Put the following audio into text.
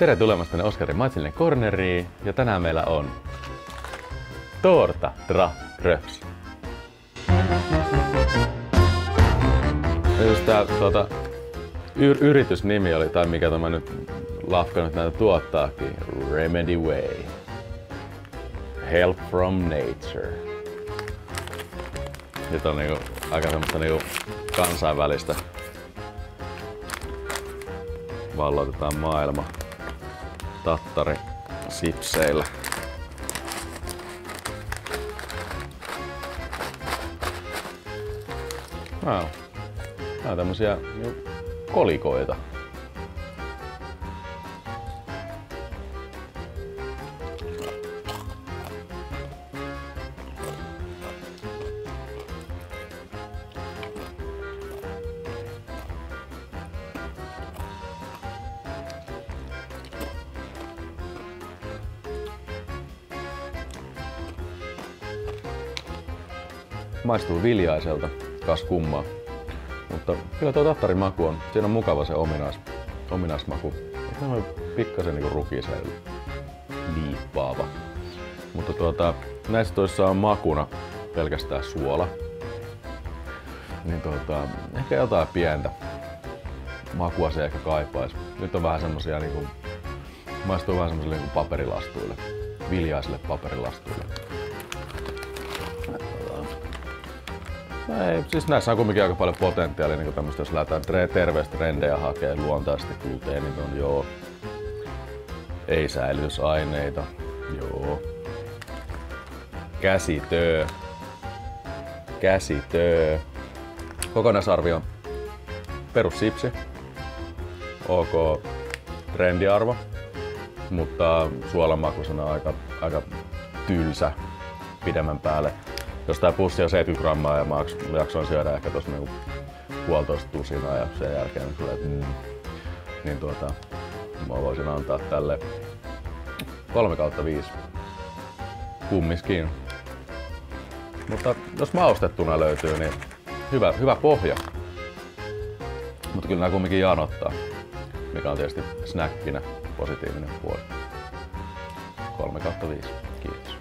Tere tulemasta tänne Oskarin Maitsellinen Corneriin ja tänään meillä on Torta Tra Röps. Just tää tuota, yr- yritysnimi oli, tai mikä tämä nyt lafka nyt näitä tuottaakin, Remedy Way. Help from Nature. Nyt on niinku aika semmoista niinku kansainvälistä valloitetaan maailma tattari sipseillä. Wow. Nämä on tämmösiä niinku kolikoita. Maistuu viljaiselta, kas kummaa. Mutta kyllä tuo tattarin maku on, siinä on mukava se ominais, ominaismaku. Se on pikkasen niinku rukiseen liippaava. Mutta tuota, näissä toissa on makuna pelkästään suola. Niin tuota, ehkä jotain pientä makua se ehkä kaipaisi. Nyt on vähän semmosia niinku, maistuu vähän semmosille niinku paperilastuille, viljaisille paperilastuille. No ei, siis näissä on kuitenkin aika paljon potentiaalia, niin tämmöistä, jos lähdetään tre- terveystrendejä hakee luontaisesti gluteenit on joo. Ei säilytysaineita, joo. Käsitöö. Käsitöö. Kokonaisarvio. Perussipsi. Ok trendiarvo. Mutta suolamakuisena aika, aika tylsä pidemmän päälle jos tää pussi on 70 grammaa ja mä jaksoin syödä ehkä tuossa niinku puolitoista tusinaa ja sen jälkeen niin, tulee, mm, niin tuota, mä voisin antaa tälle 3 kautta 5 kummiskin. Mutta jos maustettuna löytyy, niin hyvä, hyvä pohja. Mutta kyllä nämä kumminkin janottaa, mikä on tietysti snackinä positiivinen puoli. 3 kautta 5. Kiitos.